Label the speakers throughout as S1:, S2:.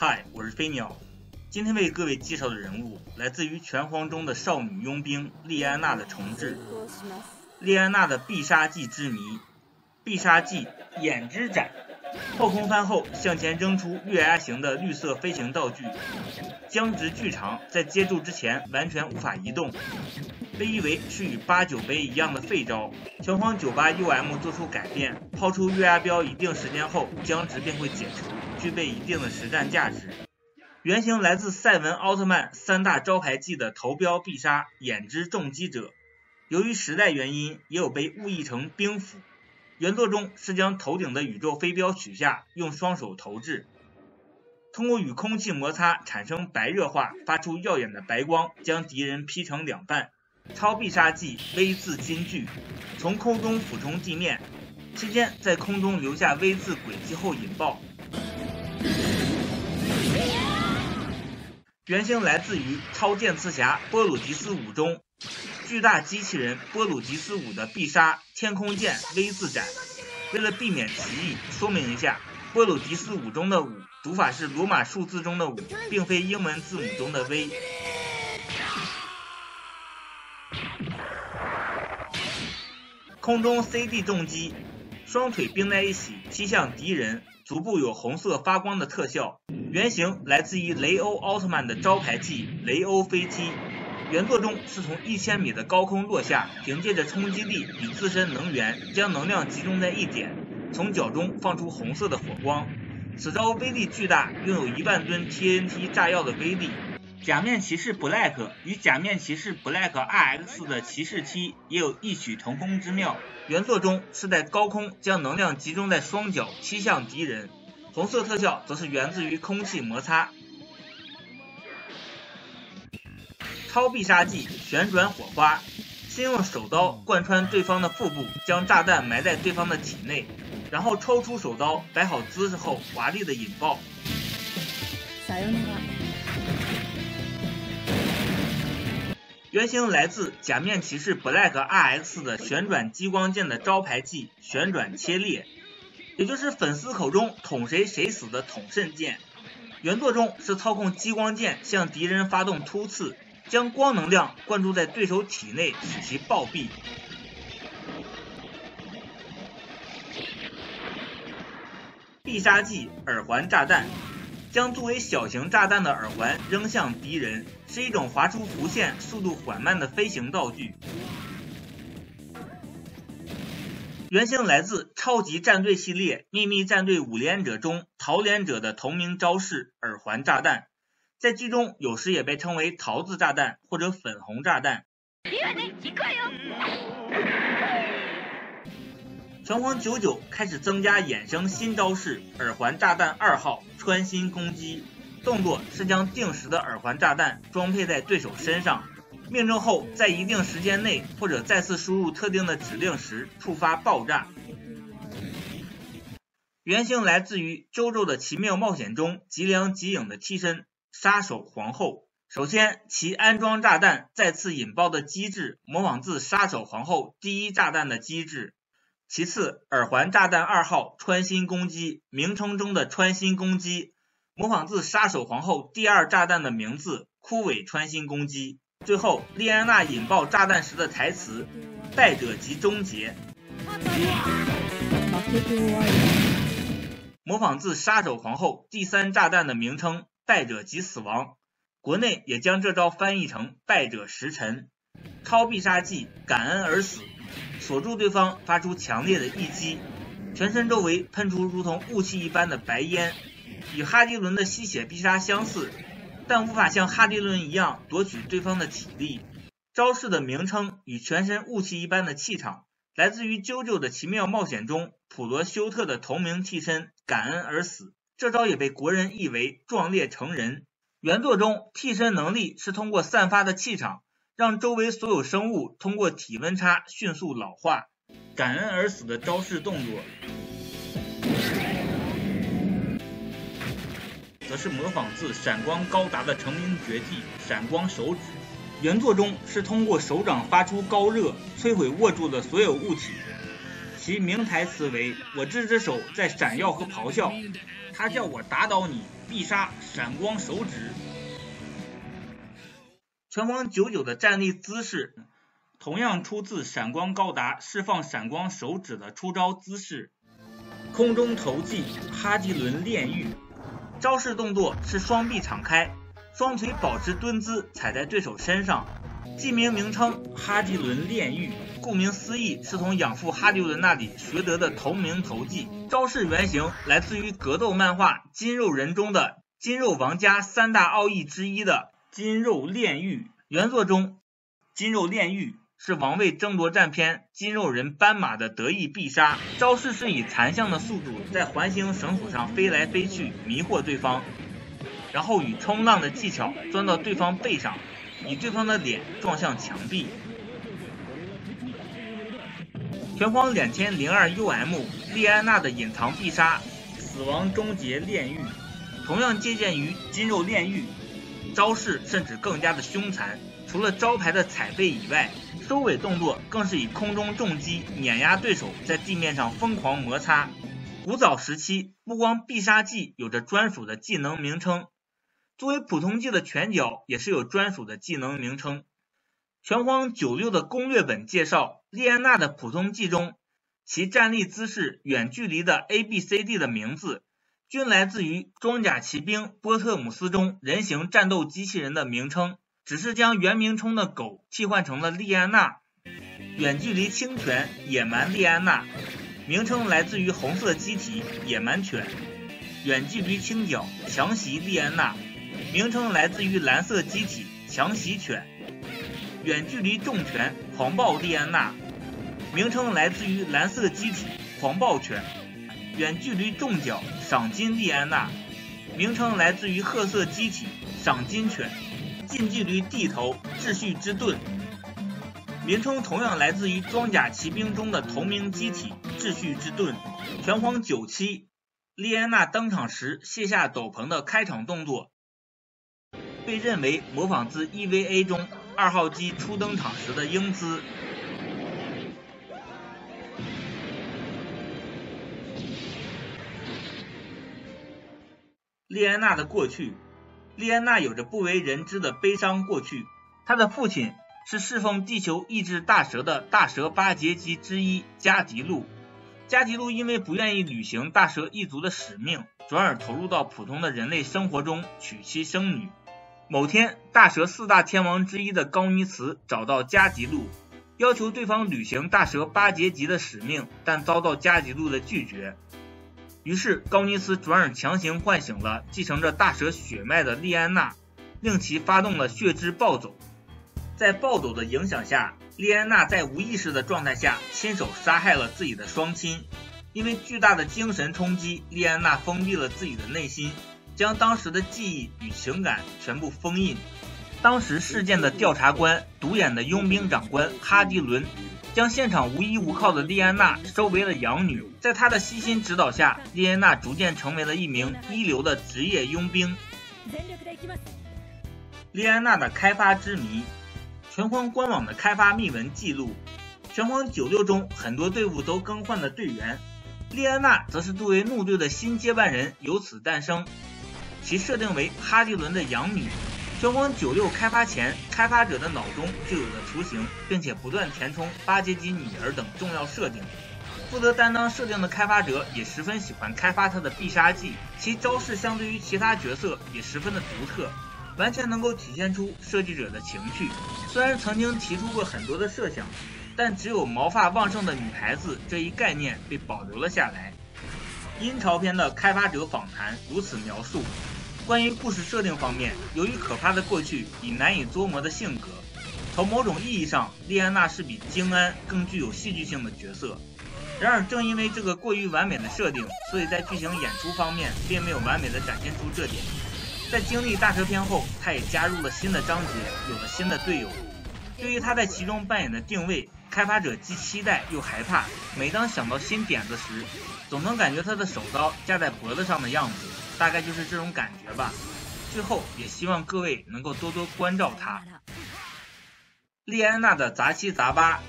S1: 嗨，我是飞鸟。今天为各位介绍的人物来自于拳皇中的少女佣兵莉安娜的重置。莉安娜的必杀技之谜，必杀技眼之斩。后空翻后向前扔出月牙形的绿色飞行道具，僵直巨长，在接住之前完全无法移动。被誉为是与八九杯一样的废招。拳皇九八 UM 做出改变，抛出月牙镖一定时间后，僵直便会解除。具备一定的实战价值。原型来自赛文奥特曼三大招牌技的投镖必杀眼之重击者，由于时代原因，也有被误译成冰斧。原作中是将头顶的宇宙飞镖取下，用双手投掷，通过与空气摩擦产生白热化，发出耀眼的白光，将敌人劈成两半。超必杀技 V 字金句，从空中俯冲地面，期间在空中留下 V 字轨迹后引爆。原型来自于超剑刺侠波鲁吉斯五中巨大机器人波鲁吉斯五的必杀天空剑 V 字斩。为了避免歧义，说明一下，波鲁吉斯五中的五读法是罗马数字中的五，并非英文字母中的 V。空中 CD 重击，双腿并在一起踢向敌人。足部有红色发光的特效，原型来自于雷欧奥特曼的招牌技雷欧飞机。原作中是从一千米的高空落下，凭借着冲击力与自身能源，将能量集中在一点，从脚中放出红色的火光。此招威力巨大，拥有一万吨 TNT 炸药的威力。假面骑士 Black 与假面骑士 Black RX 的骑士踢也有异曲同工之妙。原作中是在高空将能量集中在双脚踢向敌人，红色特效则是源自于空气摩擦。超必杀技旋转火花，先用手刀贯穿对方的腹部，将炸弹埋在对方的体内，然后抽出手刀，摆好姿势后华丽的引爆咋用啊。原型来自假面骑士 Black RX 的旋转激光剑的招牌技旋转切裂，也就是粉丝口中捅谁谁死的捅肾剑。原作中是操控激光剑向敌人发动突刺，将光能量灌注在对手体内，使其暴毙。必杀技耳环炸弹。将作为小型炸弹的耳环扔向敌人，是一种划出弧线、速度缓慢的飞行道具。原型来自超级战队系列《秘密战队五连者》中桃连者的同名招式耳环炸弹，在剧中有时也被称为桃子炸弹或者粉红炸弹。拳皇九九开始增加衍生新招式耳环炸弹二号穿心攻击，动作是将定时的耳环炸弹装配在对手身上，命中后在一定时间内或者再次输入特定的指令时触发爆炸。原型来自于《周周的奇妙冒险》中吉良吉影的替身杀手皇后。首先，其安装炸弹再次引爆的机制模仿自杀手皇后第一炸弹的机制。其次，耳环炸弹二号穿心攻击，名称中的穿心攻击模仿自杀手皇后第二炸弹的名字枯萎穿心攻击。最后，莉安娜引爆炸弹时的台词败者即终结，模仿自杀手皇后第三炸弹的名称败者即死亡。国内也将这招翻译成败者时辰。超必杀技感恩而死。锁住对方，发出强烈的一击，全身周围喷出如同雾气一般的白烟，与哈迪伦的吸血必杀相似，但无法像哈迪伦一样夺取对方的体力。招式的名称与全身雾气一般的气场，来自于《啾啾的奇妙冒险》中普罗修特的同名替身感恩而死。这招也被国人译为壮烈成人。原作中替身能力是通过散发的气场。让周围所有生物通过体温差迅速老化。感恩而死的招式动作，则是模仿自闪光高达的成名绝技闪光手指。原作中是通过手掌发出高热，摧毁握住的所有物体。其名台词为：“我这只手在闪耀和咆哮，他叫我打倒你，必杀，闪光手指。”拳皇九九的站立姿势，同样出自闪光高达释放闪光手指的出招姿势。空中投技哈基伦炼狱，招式动作是双臂敞开，双腿保持蹲姿踩在对手身上。技名名称哈基伦炼狱，顾名思义是从养父哈迪伦那里学得的同名投技。招式原型来自于格斗漫画《金肉人》中的金肉王家三大奥义之一的。金肉炼狱原作中，金肉炼狱是王位争夺战篇金肉人斑马的得意必杀招式，是以残像的速度在环形绳索上飞来飞去，迷惑对方，然后以冲浪的技巧钻到对方背上，以对方的脸撞向墙壁。拳皇两千零二 UM 莉安娜的隐藏必杀死亡终结炼狱，同样借鉴于金肉炼狱。招式甚至更加的凶残，除了招牌的踩背以外，收尾动作更是以空中重击碾压对手，在地面上疯狂摩擦。古早时期，不光必杀技有着专属的技能名称，作为普通技的拳脚也是有专属的技能名称。拳皇九六的攻略本介绍，莉安娜的普通技中，其站立姿势、远距离的 A B C D 的名字。均来自于《装甲骑兵波特姆斯》中人形战斗机器人的名称，只是将原名中的狗替换成了莉安娜。远距离轻拳野蛮莉安娜，名称来自于红色机体野蛮犬。远距离轻脚强袭莉安娜，名称来自于蓝色机体强袭犬。远距离重拳狂暴莉安娜，名称来自于蓝色机体狂暴犬。远距离重脚赏金莉安娜，名称来自于褐色机体赏金犬；近距离地头秩序之盾，名称同样来自于装甲骑兵中的同名机体秩序之盾。拳皇九七，莉安娜登场时卸下斗篷的开场动作，被认为模仿自 EVA 中二号机初登场时的英姿。莉安娜的过去，莉安娜有着不为人知的悲伤过去。她的父亲是侍奉地球意志大蛇的大蛇八杰级之一加迪路。加迪路因为不愿意履行大蛇一族的使命，转而投入到普通的人类生活中，娶妻生女。某天，大蛇四大天王之一的高尼茨找到加迪路，要求对方履行大蛇八杰级的使命，但遭到加迪路的拒绝。于是高尼斯转而强行唤醒了继承着大蛇血脉的莉安娜，令其发动了血之暴走。在暴走的影响下，莉安娜在无意识的状态下亲手杀害了自己的双亲。因为巨大的精神冲击，莉安娜封闭了自己的内心，将当时的记忆与情感全部封印。当时事件的调查官独眼的佣兵长官哈迪伦。将现场无依无靠的莉安娜收为了养女，在他的悉心指导下，莉安娜逐渐成为了一名一流的职业佣兵。莉安娜的开发之谜，拳皇官网的开发秘闻记录：拳皇九六中很多队伍都更换了队员，莉安娜则是作为怒队的新接班人由此诞生，其设定为哈迪伦的养女。拳皇九六开发前，开发者的脑中就有了雏形，并且不断填充八阶级女儿等重要设定。负责担当设定的开发者也十分喜欢开发他的必杀技，其招式相对于其他角色也十分的独特，完全能够体现出设计者的情绪。虽然曾经提出过很多的设想，但只有毛发旺盛的女孩子这一概念被保留了下来。阴潮篇的开发者访谈如此描述。关于故事设定方面，由于可怕的过去与难以捉摸的性格，从某种意义上，莉安娜是比京安更具有戏剧性的角色。然而，正因为这个过于完美的设定，所以在剧情演出方面并没有完美的展现出这点。在经历大蛇篇后，他也加入了新的章节，有了新的队友。对于他在其中扮演的定位，开发者既期待又害怕。每当想到新点子时，总能感觉他的手刀架在脖子上的样子。大概就是这种感觉吧。最后也希望各位能够多多关照他。莉安娜的杂七杂八，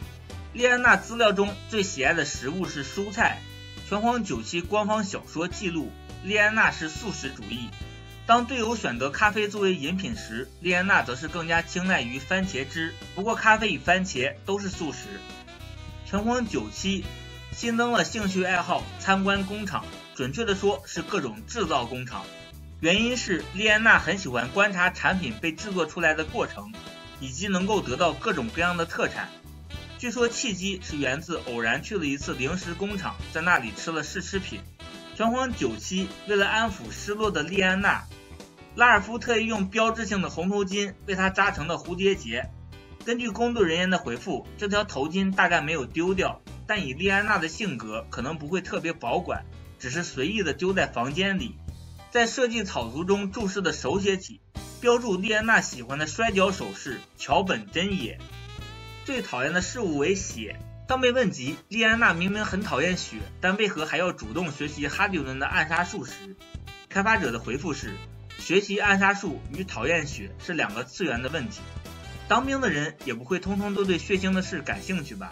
S1: 莉安娜资料中最喜爱的食物是蔬菜。拳皇九七官方小说记录，莉安娜是素食主义。当队友选择咖啡作为饮品时，莉安娜则是更加青睐于番茄汁。不过，咖啡与番茄都是素食。拳皇九七新增了兴趣爱好参观工厂，准确的说是各种制造工厂。原因是莉安娜很喜欢观察产品被制作出来的过程，以及能够得到各种各样的特产。据说契机是源自偶然去了一次零食工厂，在那里吃了试吃品。拳皇九七为了安抚失落的莉安娜。拉尔夫特意用标志性的红头巾为她扎成了蝴蝶结。根据工作人员的回复，这条头巾大概没有丢掉，但以莉安娜的性格，可能不会特别保管，只是随意的丢在房间里。在设计草图中注释的手写体，标注莉安娜喜欢的摔跤手势“桥本真也”。最讨厌的事物为血。当被问及莉安娜明明很讨厌血，但为何还要主动学习哈迪伦的暗杀术时，开发者的回复是。学习暗杀术与讨厌血是两个次元的问题。当兵的人也不会通通都对血腥的事感兴趣吧？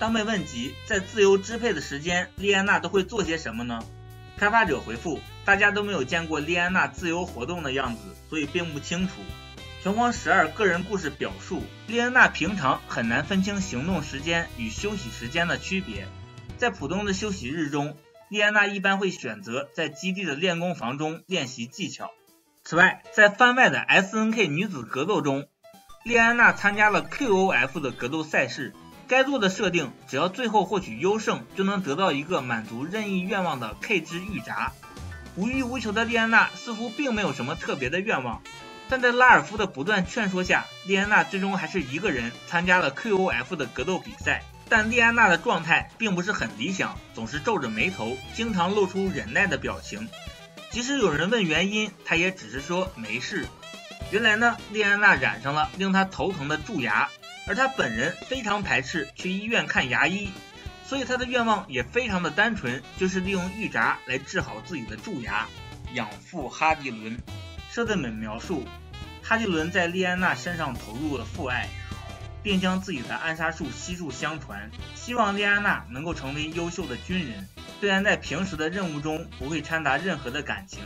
S1: 当被问及在自由支配的时间，莉安娜都会做些什么呢？开发者回复：大家都没有见过莉安娜自由活动的样子，所以并不清楚。拳皇十二个人故事表述：莉安娜平常很难分清行动时间与休息时间的区别，在普通的休息日中，莉安娜一般会选择在基地的练功房中练习技巧。此外，在番外的 S N K 女子格斗中，莉安娜参加了 Q O F 的格斗赛事。该做的设定，只要最后获取优胜，就能得到一个满足任意愿望的 K 之玉札。无欲无求的莉安娜似乎并没有什么特别的愿望，但在拉尔夫的不断劝说下，莉安娜最终还是一个人参加了 Q O F 的格斗比赛。但莉安娜的状态并不是很理想，总是皱着眉头，经常露出忍耐的表情。即使有人问原因，她也只是说没事。原来呢，莉安娜染上了令她头疼的蛀牙，而他本人非常排斥去医院看牙医，所以他的愿望也非常的单纯，就是利用玉札来治好自己的蛀牙，养父哈迪伦。舍德们描述，哈迪伦在莉安娜身上投入了父爱，并将自己的暗杀术悉数相传，希望莉安娜能够成为优秀的军人。虽然在平时的任务中不会掺杂任何的感情，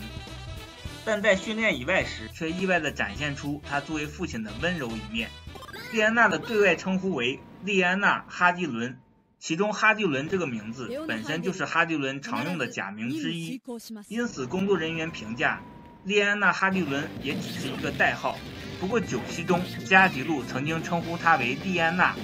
S1: 但在训练以外时却意外地展现出他作为父亲的温柔一面。莉安娜的对外称呼为莉安娜·哈迪伦，其中哈迪伦这个名字本身就是哈迪伦常用的假名之一，因此工作人员评价莉安娜·哈迪伦也只是一个代号。不过九七中加吉路曾经称呼她为莉安娜。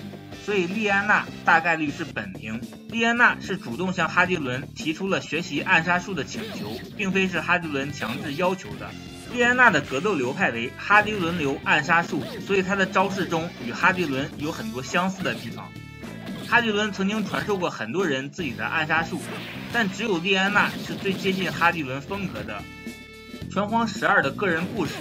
S1: 所以，莉安娜大概率是本名。莉安娜是主动向哈迪伦提出了学习暗杀术的请求，并非是哈迪伦强制要求的。莉安娜的格斗流派为哈迪伦流暗杀术，所以她的招式中与哈迪伦有很多相似的地方。哈迪伦曾经传授过很多人自己的暗杀术，但只有莉安娜是最接近哈迪伦风格的。拳皇十二的个人故事：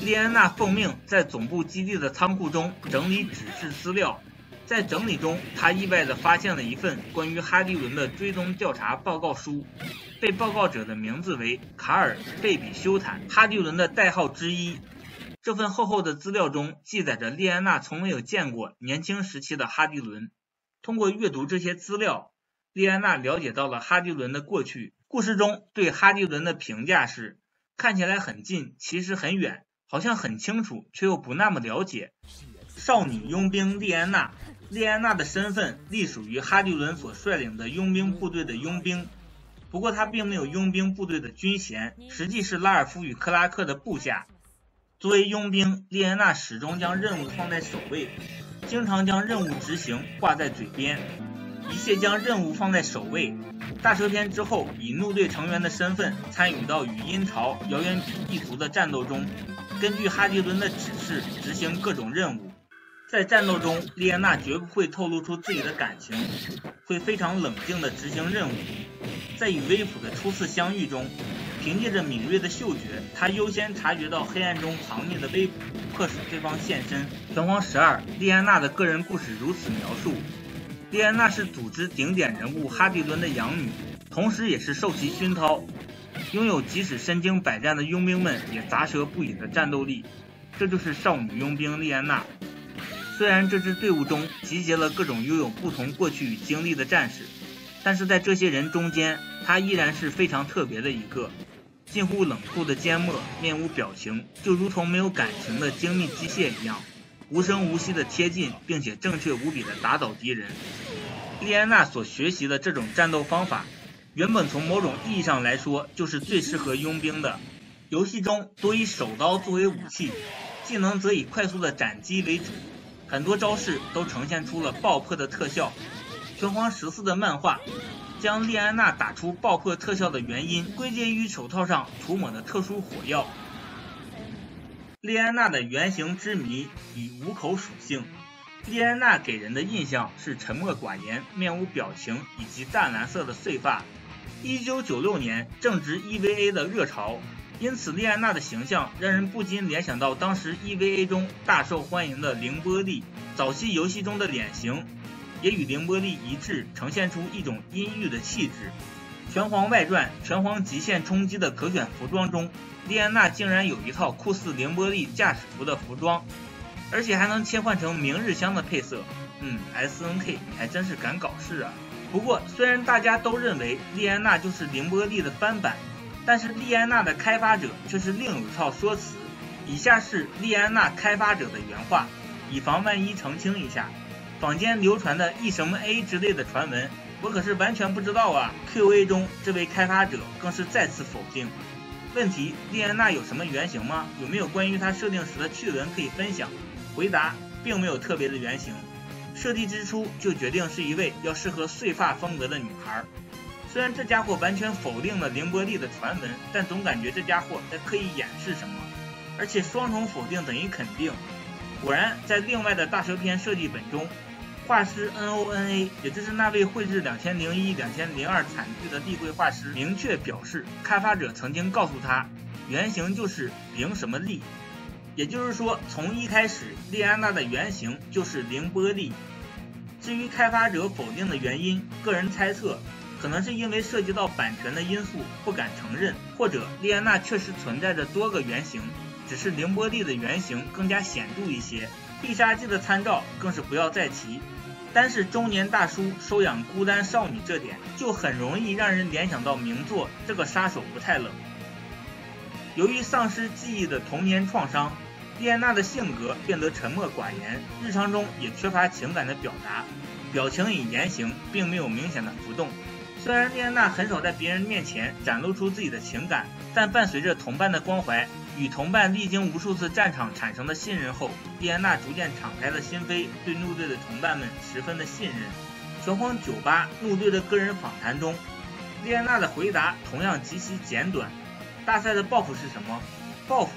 S1: 莉安娜奉命在总部基地的仓库中整理指示资料。在整理中，她意外地发现了一份关于哈迪伦的追踪调查报告书，被报告者的名字为卡尔·贝比修坦，哈迪伦的代号之一。这份厚厚的资料中记载着莉安娜从没有见过年轻时期的哈迪伦。通过阅读这些资料，莉安娜了解到了哈迪伦的过去。故事中对哈迪伦的评价是：看起来很近，其实很远；好像很清楚，却又不那么了解。少女佣兵莉安娜。莉安娜的身份隶属于哈迪伦所率领的佣兵部队的佣兵，不过他并没有佣兵部队的军衔，实际是拉尔夫与克拉克的部下。作为佣兵，莉安娜始终将任务放在首位，经常将任务执行挂在嘴边，一切将任务放在首位。大蛇篇之后，以怒队成员的身份参与到与阴曹、遥远比地图的战斗中，根据哈迪伦的指示执行各种任务。在战斗中，莉安娜绝不会透露出自己的感情，会非常冷静地执行任务。在与威普的初次相遇中，凭借着敏锐的嗅觉，她优先察觉到黑暗中藏匿的威普，迫使对方现身。拳皇十二，莉安娜的个人故事如此描述：莉安娜是组织顶点人物哈迪伦的养女，同时也是受其熏陶，拥有即使身经百战的佣兵们也咂舌不已的战斗力。这就是少女佣兵莉安娜。虽然这支队伍中集结了各种拥有不同过去与经历的战士，但是在这些人中间，他依然是非常特别的一个。近乎冷酷的缄默，面无表情，就如同没有感情的精密机械一样，无声无息地贴近，并且正确无比地打倒敌人。莉安娜所学习的这种战斗方法，原本从某种意义上来说，就是最适合佣兵的。游戏中多以手刀作为武器，技能则以快速的斩击为主，很多招式都呈现出了爆破的特效。拳皇十四的漫画将莉安娜打出爆破特效的原因归结于手套上涂抹的特殊火药。莉安娜的原型之谜与五口属性。莉安娜给人的印象是沉默寡言、面无表情以及淡蓝色的碎发。1996年正值 EVA 的热潮，因此莉安娜的形象让人不禁联想到当时 EVA 中大受欢迎的凌波丽。早期游戏中的脸型也与凌波丽一致，呈现出一种阴郁的气质。《拳皇外传：拳皇极限冲击》的可选服装中，莉安娜竟然有一套酷似凌波丽驾驶服的服装。而且还能切换成明日香的配色，嗯，S N K 还真是敢搞事啊！不过，虽然大家都认为莉安娜就是凌波丽的翻版，但是莉安娜的开发者却是另有一套说辞。以下是莉安娜开发者的原话，以防万一澄清一下。坊间流传的 E 什么 A 之类的传闻，我可是完全不知道啊！Q A 中这位开发者更是再次否定。问题：莉安娜有什么原型吗？有没有关于她设定时的趣闻可以分享？回答并没有特别的原型，设计之初就决定是一位要适合碎发风格的女孩。虽然这家伙完全否定了凌波丽的传闻，但总感觉这家伙在刻意掩饰什么。而且双重否定等于肯定。果然，在另外的大蛇篇设计本中，画师 N O N A，也就是那位绘制两千零一、两千零二惨剧的立绘画师，明确表示，开发者曾经告诉他，原型就是凌什么丽。也就是说，从一开始，莉安娜的原型就是凌波丽。至于开发者否定的原因，个人猜测，可能是因为涉及到版权的因素，不敢承认；或者莉安娜确实存在着多个原型，只是凌波丽的原型更加显著一些。必杀技的参照更是不要再提，单是中年大叔收养孤单少女这点，就很容易让人联想到名作《这个杀手不太冷》。由于丧失记忆的童年创伤，莉安娜的性格变得沉默寡言，日常中也缺乏情感的表达，表情与言行并没有明显的浮动。虽然莉安娜很少在别人面前展露出自己的情感，但伴随着同伴的关怀与同伴历经无数次战场产生的信任后，莉安娜逐渐敞开了心扉，对怒队的同伴们十分的信任。拳皇酒吧怒队的个人访谈中，莉安娜的回答同样极其简短。大赛的抱负是什么？抱负。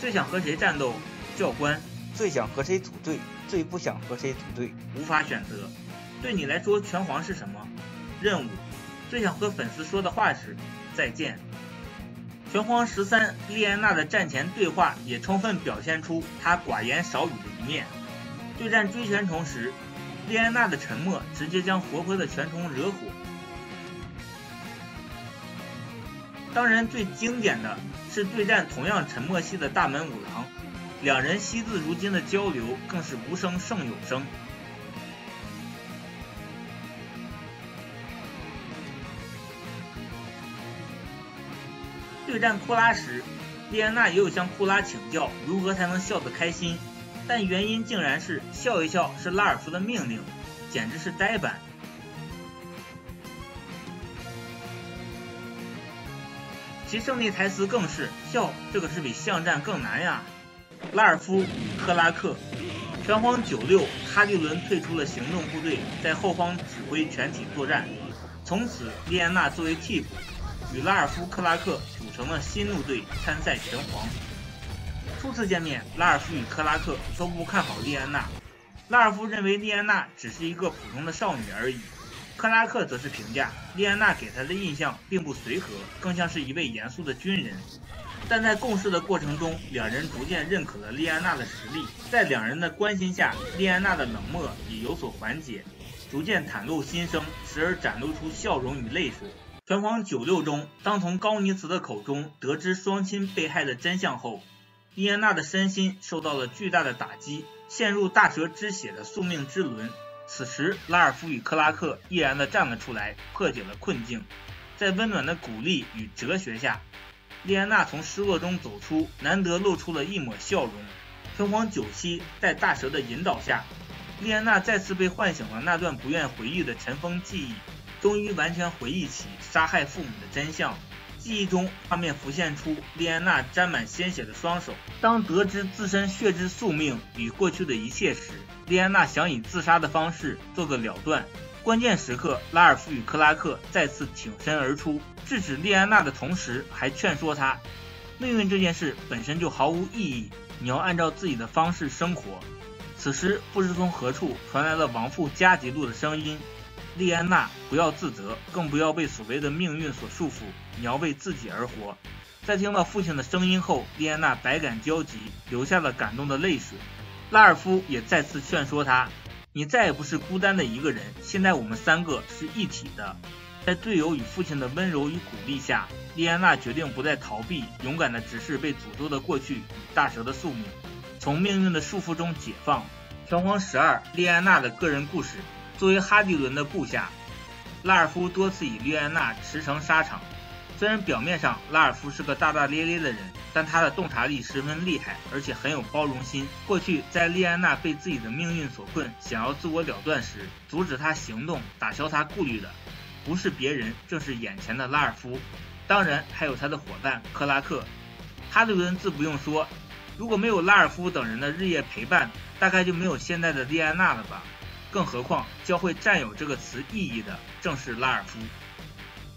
S1: 最想和谁战斗？教官。
S2: 最想和谁组队？最不想和谁组队？
S1: 无法选择。对你来说，拳皇是什么？任务。最想和粉丝说的话是再见。拳皇十三，莉安娜的战前对话也充分表现出她寡言少语的一面。对战追拳虫时，莉安娜的沉默直接将活泼的拳虫惹火。当然，最经典的是对战同样沉默系的大门五郎，两人惜字如金的交流更是无声胜有声。对战库拉时，莉安娜也有向库拉请教如何才能笑得开心，但原因竟然是笑一笑是拉尔夫的命令，简直是呆板。其胜利台词更是笑，这可是比巷战更难呀！拉尔夫与克拉克，拳皇九六，哈迪伦退出了行动部队，在后方指挥全体作战。从此，莉安娜作为替补，与拉尔夫、克拉克组成了新怒队，参赛拳皇。初次见面，拉尔夫与克拉克都不看好莉安娜，拉尔夫认为莉安娜只是一个普通的少女而已。克拉克则是评价莉安娜给他的印象并不随和，更像是一位严肃的军人。但在共事的过程中，两人逐渐认可了莉安娜的实力。在两人的关心下，莉安娜的冷漠也有所缓解，逐渐袒露心声，时而展露出笑容与泪水。拳皇九六中，当从高尼茨的口中得知双亲被害的真相后，莉安娜的身心受到了巨大的打击。陷入大蛇之血的宿命之轮。此时，拉尔夫与克拉克毅然地站了出来，破解了困境。在温暖的鼓励与哲学下，莉安娜从失落中走出，难得露出了一抹笑容。拳皇九七在大蛇的引导下，莉安娜再次被唤醒了那段不愿回忆的尘封记忆，终于完全回忆起杀害父母的真相。记忆中画面浮现出莉安娜沾满鲜血的双手。当得知自身血之宿命与过去的一切时，莉安娜想以自杀的方式做个了断。关键时刻，拉尔夫与克拉克再次挺身而出，制止莉安娜的同时，还劝说她：命运这件事本身就毫无意义，你要按照自己的方式生活。此时，不知从何处传来了亡父加吉路的声音。莉安娜，不要自责，更不要被所谓的命运所束缚。你要为自己而活。在听到父亲的声音后，莉安娜百感交集，流下了感动的泪水。拉尔夫也再次劝说她：“你再也不是孤单的一个人，现在我们三个是一体的。”在队友与父亲的温柔与鼓励下，莉安娜决定不再逃避，勇敢地直视被诅咒的过去与大蛇的宿命，从命运的束缚中解放。拳皇十二，莉安娜的个人故事。作为哈迪伦的部下，拉尔夫多次与莉安娜驰骋沙场。虽然表面上拉尔夫是个大大咧咧的人，但他的洞察力十分厉害，而且很有包容心。过去在莉安娜被自己的命运所困，想要自我了断时，阻止她行动、打消她顾虑的，不是别人，正是眼前的拉尔夫。当然，还有他的伙伴克拉克。哈迪伦自不用说，如果没有拉尔夫等人的日夜陪伴，大概就没有现在的莉安娜了吧。更何况，教会“占有”这个词意义的正是拉尔夫。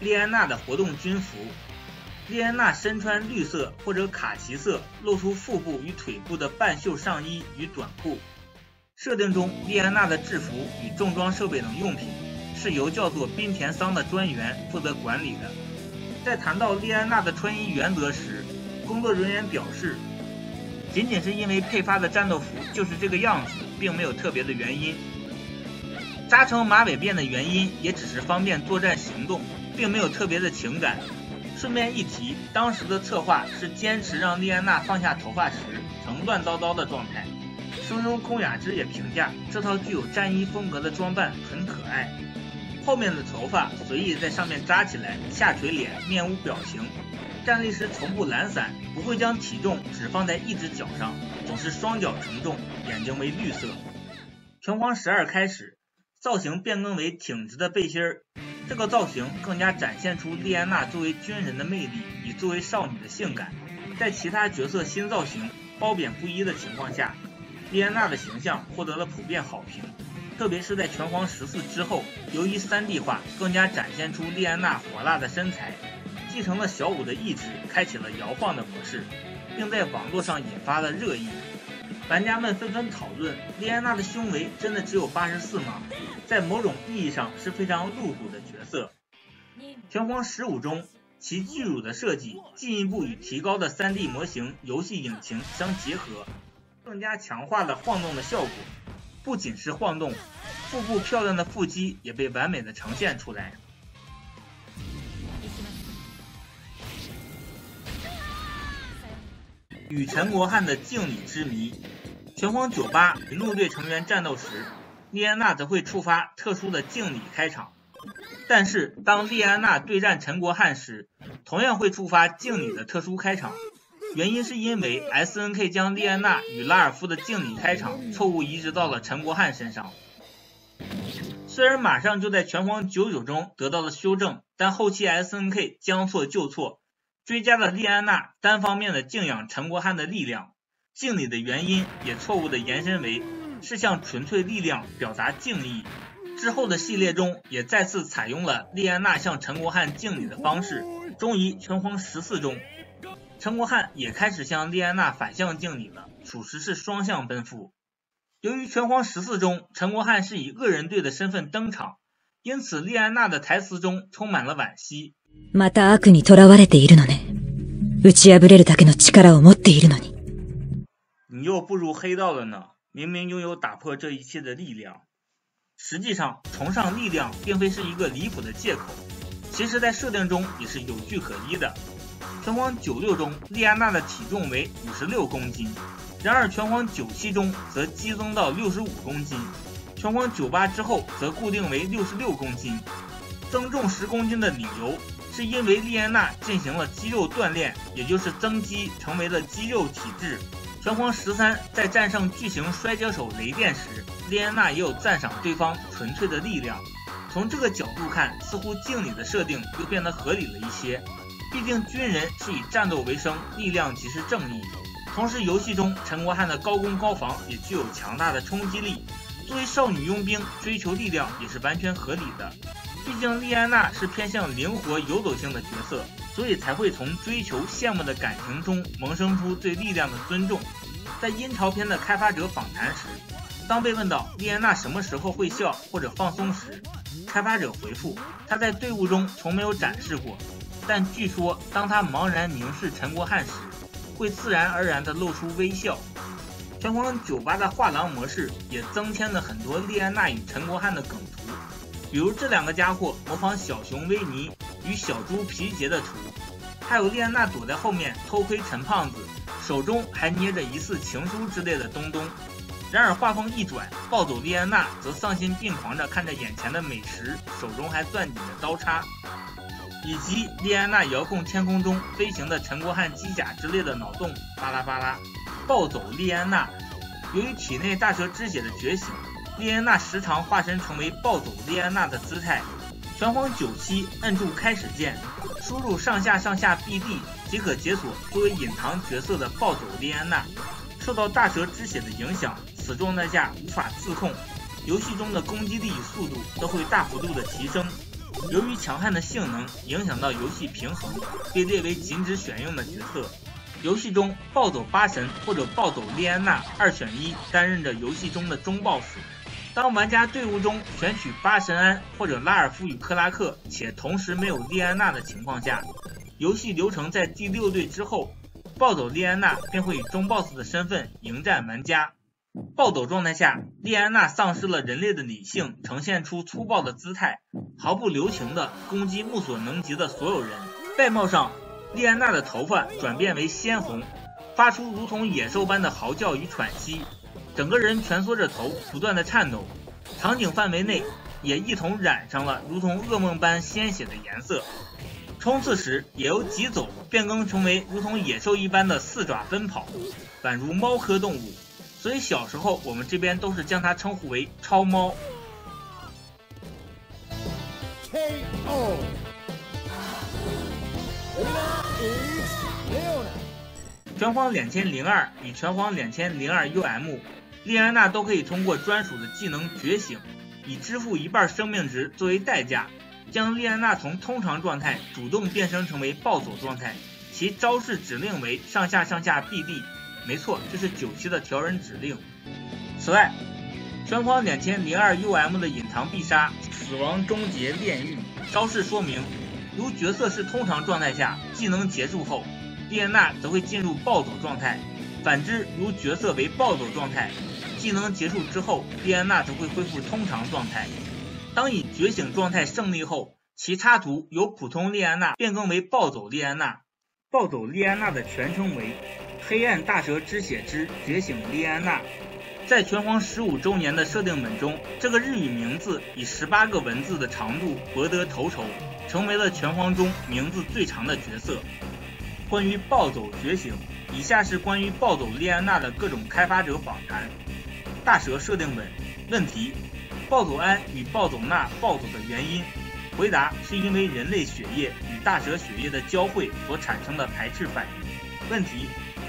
S1: 莉安娜的活动军服，莉安娜身穿绿色或者卡其色，露出腹部与腿部的半袖上衣与短裤。设定中，莉安娜的制服与重装设备等用品是由叫做滨田桑的专员负责管理的。在谈到莉安娜的穿衣原则时，工作人员表示，仅仅是因为配发的战斗服就是这个样子，并没有特别的原因。扎成马尾辫的原因也只是方便作战行动，并没有特别的情感。顺便一提，当时的策划是坚持让莉安娜放下头发时呈乱糟糟的状态。声优空雅之也评价这套具有战衣风格的装扮很可爱。后面的头发随意在上面扎起来，下垂脸，面无表情。站立时从不懒散，不会将体重只放在一只脚上，总是双脚承重，眼睛为绿色。拳皇十二开始。造型变更为挺直的背心儿，这个造型更加展现出莉安娜作为军人的魅力与作为少女的性感。在其他角色新造型褒贬不一的情况下，莉安娜的形象获得了普遍好评。特别是在拳皇十四之后，由于 3D 化，更加展现出莉安娜火辣的身材。继承了小五的意志，开启了摇晃的模式，并在网络上引发了热议。玩家们纷纷讨论：莉安娜的胸围真的只有八十四吗？在某种意义上是非常露骨的角色。拳皇十五中，其巨乳的设计进一步与提高的 3D 模型游戏引擎相结合，更加强化了晃动的效果。不仅是晃动，腹部漂亮的腹肌也被完美的呈现出来。与陈国汉的敬礼之谜。拳皇九八与陆队成员战斗时，莉安娜则会触发特殊的敬礼开场。但是当莉安娜对战陈国汉时，同样会触发敬礼的特殊开场。原因是因为 S N K 将莉安娜与拉尔夫的敬礼开场错误移植到了陈国汉身上。虽然马上就在拳皇九九中得到了修正，但后期 S N K 将错就错。追加了莉安娜单方面的敬仰陈国汉的力量，敬礼的原因也错误的延伸为是向纯粹力量表达敬意。之后的系列中也再次采用了莉安娜向陈国汉敬礼的方式。终于拳皇十四中，陈国汉也开始向莉安娜反向敬礼了，属实是双向奔赴。由于拳皇十四中陈国汉是以恶人队的身份登场，因此莉安娜的台词中充满了惋惜。
S3: また悪に囚われているのね。打ち破れるだけの力を持っているのに。
S1: 你又步入黑道了呢？明明拥有打破这一切的力量。实际上，崇尚力量并非是一个离谱的借口，其实在设定中也是有据可依的。拳皇九六中，莉安娜的体重为五十六公斤，然而拳皇九七中则激增到六十五公斤，拳皇九八之后则固定为六十六公斤。增重十公斤的理由是因为莉安娜进行了肌肉锻炼，也就是增肌，成为了肌肉体质。拳皇十三在战胜巨型摔跤手雷电时，莉安娜也有赞赏对方纯粹的力量。从这个角度看，似乎敬礼的设定又变得合理了一些。毕竟军人是以战斗为生，力量即是正义。同时，游戏中陈国汉的高攻高防也具有强大的冲击力。作为少女佣兵，追求力量也是完全合理的。毕竟莉安娜是偏向灵活游走性的角色，所以才会从追求、羡慕的感情中萌生出对力量的尊重。在阴潮篇的开发者访谈时，当被问到莉安娜什么时候会笑或者放松时，开发者回复：她在队伍中从没有展示过，但据说当她茫然凝视陈国汉时。会自然而然地露出微笑。拳皇九八的画廊模式也增添了很多莉安娜与陈国汉的梗图，比如这两个家伙模仿小熊维尼与小猪皮杰的图，还有莉安娜躲在后面偷窥陈胖子，手中还捏着疑似情书之类的东东。然而画风一转，暴走莉安娜则丧心病狂地看着眼前的美食，手中还攥紧着刀叉。以及莉安娜遥控天空中飞行的陈国汉机甲之类的脑洞，巴拉巴拉。暴走莉安娜，由于体内大蛇之血的觉醒，莉安娜时常化身成为暴走莉安娜的姿态。拳皇九七，摁住开始键，输入上下上下 BD 即可解锁作为隐藏角色的暴走莉安娜。受到大蛇之血的影响，此状态下无法自控，游戏中的攻击力与速度都会大幅度的提升。由于强悍的性能影响到游戏平衡，被列为禁止选用的角色。游戏中暴走八神或者暴走莉安娜二选一，担任着游戏中的中 BOSS。当玩家队伍中选取八神安或者拉尔夫与克拉克，且同时没有莉安娜的情况下，游戏流程在第六队之后，暴走莉安娜便会以中 BOSS 的身份迎战玩家。暴走状态下，莉安娜丧失了人类的理性，呈现出粗暴的姿态，毫不留情地攻击目所能及的所有人。外貌上，莉安娜的头发转变为鲜红，发出如同野兽般的嚎叫与喘息，整个人蜷缩着头，不断的颤抖。场景范围内也一同染上了如同噩梦般鲜血的颜色。冲刺时也由疾走变更成为如同野兽一般的四爪奔跑，宛如猫科动物。所以小时候我们这边都是将它称呼为超猫。拳皇两千零二与拳皇两千零二 UM，莉安娜都可以通过专属的技能觉醒，以支付一半生命值作为代价，将莉安娜从通常状态主动变身成为暴走状态，其招式指令为上下上下 BD。没错，这是九期的调人指令。此外，拳皇两千零二 UM 的隐藏必杀“死亡终结炼狱”招式说明：如角色是通常状态下，技能结束后，莉安娜则会进入暴走状态；反之，如角色为暴走状态，技能结束之后，莉安娜则会恢复通常状态。当以觉醒状态胜利后，其插图由普通莉安娜变更为暴走莉安娜。暴走莉安娜的全称为。黑暗大蛇之血之觉醒莉安娜，在拳皇十五周年的设定本中，这个日语名字以十八个文字的长度博得头筹，成为了拳皇中名字最长的角色。关于暴走觉醒，以下是关于暴走莉安娜的各种开发者访谈。大蛇设定本问题：暴走安与暴走娜暴走的原因？回答：是因为人类血液与大蛇血液的交汇所产生的排斥反应。问题。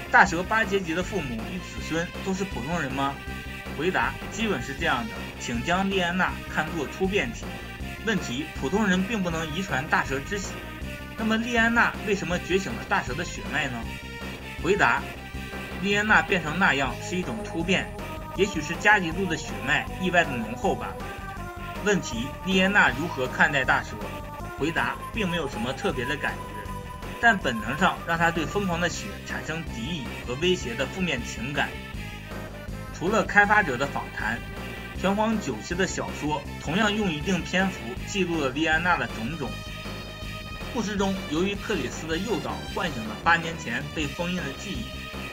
S1: 大蛇八阶级的父母与子孙都是普通人吗？回答：基本是这样的，请将莉安娜看作突变体。问题：普通人并不能遗传大蛇之血，那么莉安娜为什么觉醒了大蛇的血脉呢？回答：莉安娜变成那样是一种突变，也许是加吉度的血脉意外的浓厚吧。问题：莉安娜如何看待大蛇？回答：并没有什么特别的感觉。但本能上让他对疯狂的血产生敌意和威胁的负面情感。除了开发者的访谈，拳皇九七的小说同样用一定篇幅记录了莉安娜的种种。故事中，由于克里斯的诱导唤醒了八年前被封印的记忆，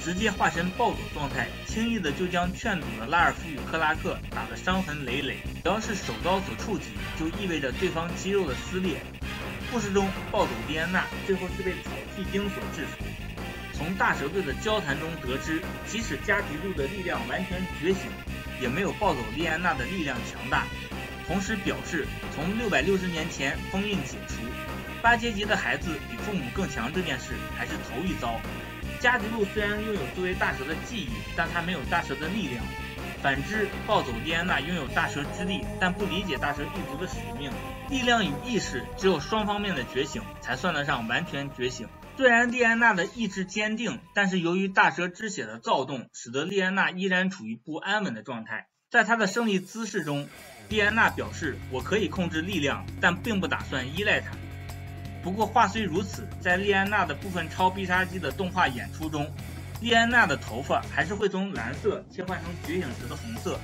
S1: 直接化身暴走状态，轻易的就将劝阻的拉尔夫与克拉克打得伤痕累累。只要是手刀所触及，就意味着对方肌肉的撕裂。故事中，暴走莉安娜最后是被草剃精所制服。从大蛇队的交谈中得知，即使加迪路的力量完全觉醒，也没有暴走莉安娜的力量强大。同时表示，从六百六十年前封印解除，八阶级的孩子比父母更强这件事还是头一遭。加迪路虽然拥有作为大蛇的记忆，但他没有大蛇的力量。反之，暴走莉安娜拥有大蛇之力，但不理解大蛇一族的使命。力量与意识只有双方面的觉醒，才算得上完全觉醒。虽然莉安娜的意志坚定，但是由于大蛇之血的躁动，使得莉安娜依然处于不安稳的状态。在她的胜利姿势中。莉安娜表示：“我可以控制力量，但并不打算依赖它。”不过话虽如此，在莉安娜的部分超必杀技的动画演出中，莉安娜的头发还是会从蓝色切换成觉醒时的红色，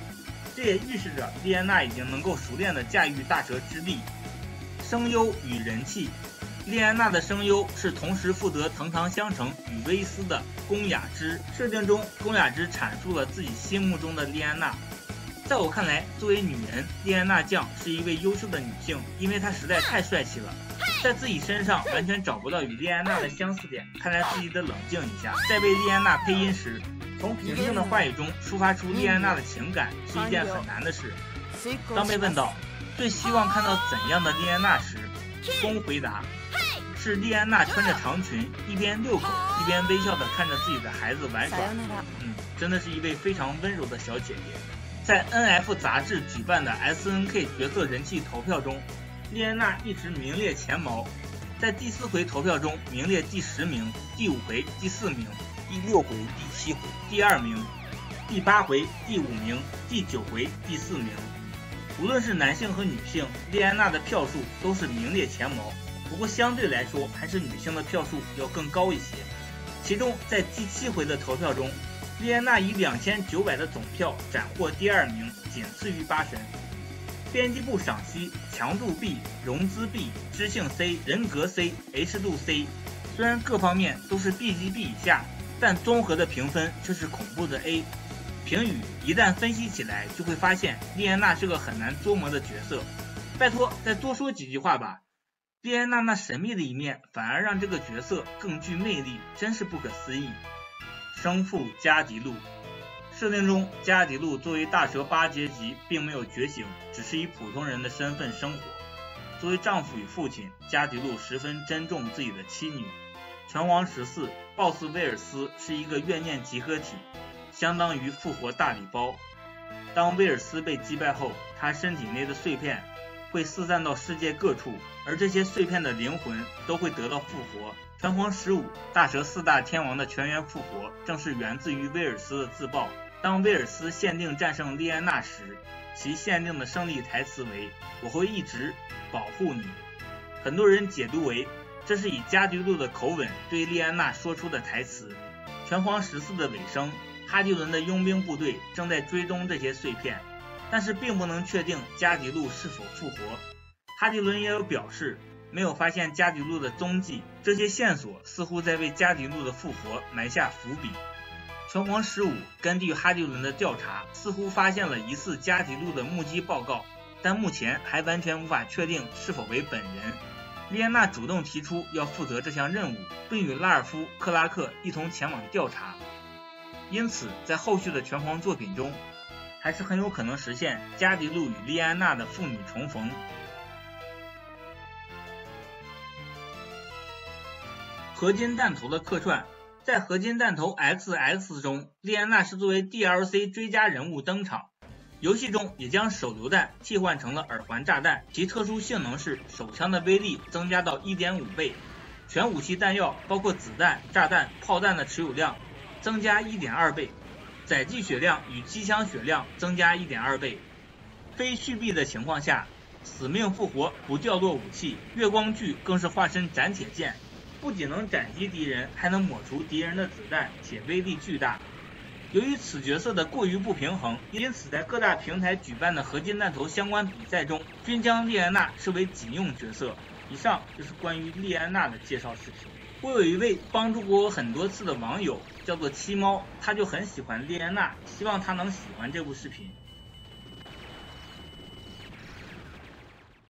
S1: 这也预示着莉安娜已经能够熟练地驾驭大蛇之力。声优与人气，莉安娜的声优是同时负责藤堂香成与威斯的宫雅芝。设定中，宫雅芝阐述了自己心目中的莉安娜。在我看来，作为女人，莉安娜酱是一位优秀的女性，因为她实在太帅气了，在自己身上完全找不到与莉安娜的相似点。看来自己得冷静一下。在为莉安娜配音时，从平静的话语中抒发出莉安娜的情感是一件很难的事。当被问到最希望看到怎样的莉安娜时，公回答是莉安娜穿着长裙，一边遛狗，一边微笑地看着自己的孩子玩耍。嗯，真的是一位非常温柔的小姐姐。在 N.F 杂志举办的 S.N.K 角色人气投票中，莉安娜一直名列前茅。在第四回投票中名列第十名，第五回第四名，
S2: 第六回第七回
S1: 第二名，第八回第五名，第九回第四名。无论是男性和女性，莉安娜的票数都是名列前茅。不过相对来说，还是女性的票数要更高一些。其中在第七回的投票中。莉安娜以两千九百的总票斩获第二名，仅次于八神。编辑部赏析：强度 B，融资 B，知性 C，人格 C，H 度 C。虽然各方面都是 B 级 B 以下，但综合的评分却是恐怖的 A。评语：一旦分析起来，就会发现莉安娜是个很难捉摸的角色。拜托，再多说几句话吧。莉安娜那神秘的一面，反而让这个角色更具魅力，真是不可思议。生父加迪路，设定中加迪路作为大蛇八阶级，并没有觉醒，只是以普通人的身份生活。作为丈夫与父亲，加迪路十分珍重自己的妻女。拳王十四 BOSS 威尔斯是一个怨念集合体，相当于复活大礼包。当威尔斯被击败后，他身体内的碎片会四散到世界各处，而这些碎片的灵魂都会得到复活。拳皇十五大蛇四大天王的全员复活，正是源自于威尔斯的自爆。当威尔斯限定战胜莉安娜时，其限定的胜利台词为“我会一直保护你”。很多人解读为这是以加迪路的口吻对莉安娜说出的台词。拳皇十四的尾声，哈迪伦的佣兵部队正在追踪这些碎片，但是并不能确定加迪路是否复活。哈迪伦也有表示。没有发现加迪路的踪迹，这些线索似乎在为加迪路的复活埋下伏笔。拳皇十五根据哈迪伦的调查，似乎发现了疑似加迪路的目击报告，但目前还完全无法确定是否为本人。莉安娜主动提出要负责这项任务，并与拉尔夫·克拉克一同前往调查，因此在后续的拳皇作品中，还是很有可能实现加迪路与莉安娜的父女重逢。合金弹头的客串，在合金弹头 XX 中，莉安娜是作为 DLC 追加人物登场。游戏中也将手榴弹替换成了耳环炸弹，其特殊性能是手枪的威力增加到1.5倍，全武器弹药包括子弹、炸弹、炮弹的持有量增加1.2倍，载具血量与机枪血量增加1.2倍。非续币的情况下，死命复活不掉落武器，月光锯更是化身斩铁剑。不仅能斩击敌人，还能抹除敌人的子弹，且威力巨大。由于此角色的过于不平衡，因此在各大平台举办的合金弹头相关比赛中，均将莉安娜视为仅用角色。以上就是关于莉安娜的介绍视频。我有一位帮助过我很多次的网友，叫做七猫，他就很喜欢莉安娜，希望他能喜欢这部视频。